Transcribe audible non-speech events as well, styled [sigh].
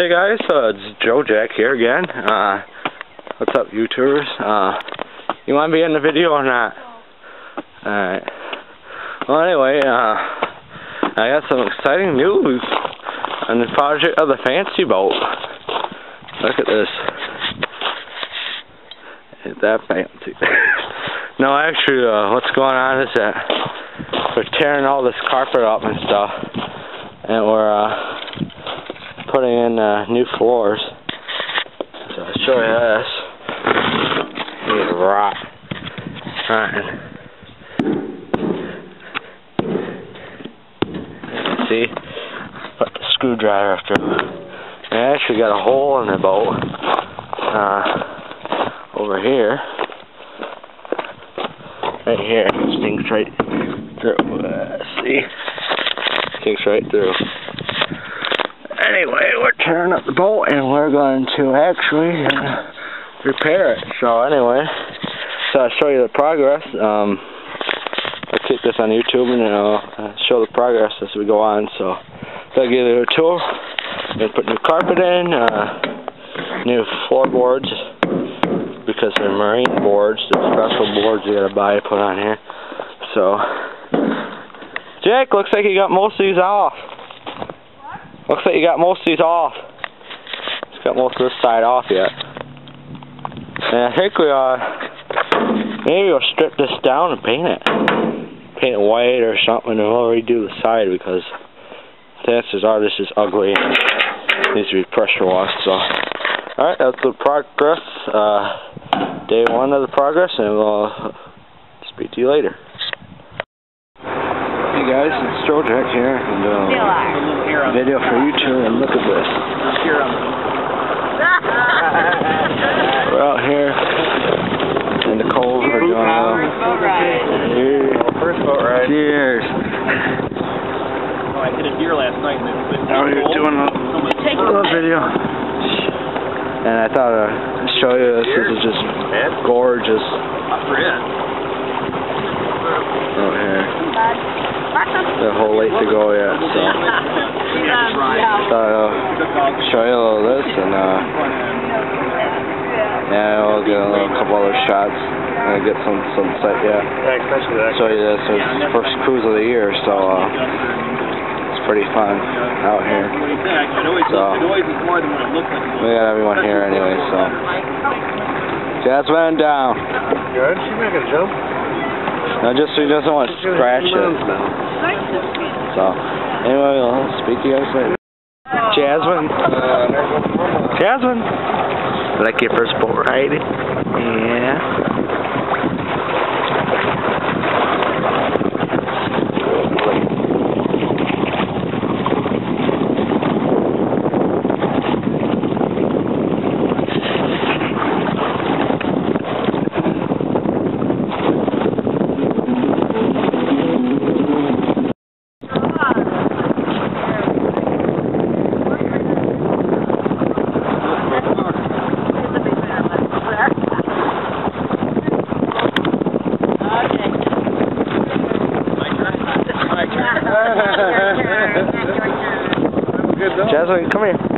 Hey guys, uh, it's Joe Jack here again. Uh, what's up, YouTubers? Uh, you want to be in the video or not? Alright. Well, anyway, uh, I got some exciting news on the project of the fancy boat. Look at this. Ain't that fancy? [laughs] no, actually, uh, what's going on is that we're tearing all this carpet up and stuff, and we're, uh, uh, new floors. So I'll show you this. Need rock. Right. See? Put the screwdriver through. I actually got a hole in the boat. Uh, over here. Right here. Stinks right through. Uh, see? Stinks right through anyway, we're tearing up the boat and we're going to actually uh, repair it. So anyway, so I'll show you the progress. Um, I'll keep this on YouTube and I'll uh, show the progress as we go on. So I'll give you a tour. Gonna put new carpet in, uh, new floorboards because they're marine boards, the special boards you gotta buy put on here. So, Jack, looks like you got most of these off. Looks like you got most of these off. It's got most of this side off yet. And I think we are. maybe we'll strip this down and paint it. Paint it white or something and we'll redo the side because chances are this is ugly and needs to be pressure washed. So alright, that's the progress. Uh day one of the progress and we'll speak to you later. Hey guys, it's Joe Jack here, and uh, video for YouTube, and look at this. [laughs] We're out here in the cold, we're doing uh, First boat ride. Cheers. Oh, I hit a deer last night. And it, Now we're doing? A little video, and I thought I'd show you this. This is just gorgeous. For it. Out here. The whole late to go yet, so [laughs] thought I'll show you a little of this, and uh, yeah, we'll get a little, couple other shots. and get some sunset yet. Yeah, especially that. Show you this. It's first cruise of the year, so uh, it's pretty fun out here. So we got everyone here anyway, so Jasmine down. You Good. She's making a jump. Now just so he doesn't want to scratch it. So anyway, I'll speak to you guys later. Jasmine. Jasmine. Like your first boat ride? Yeah. [laughs] Jasmine, come here.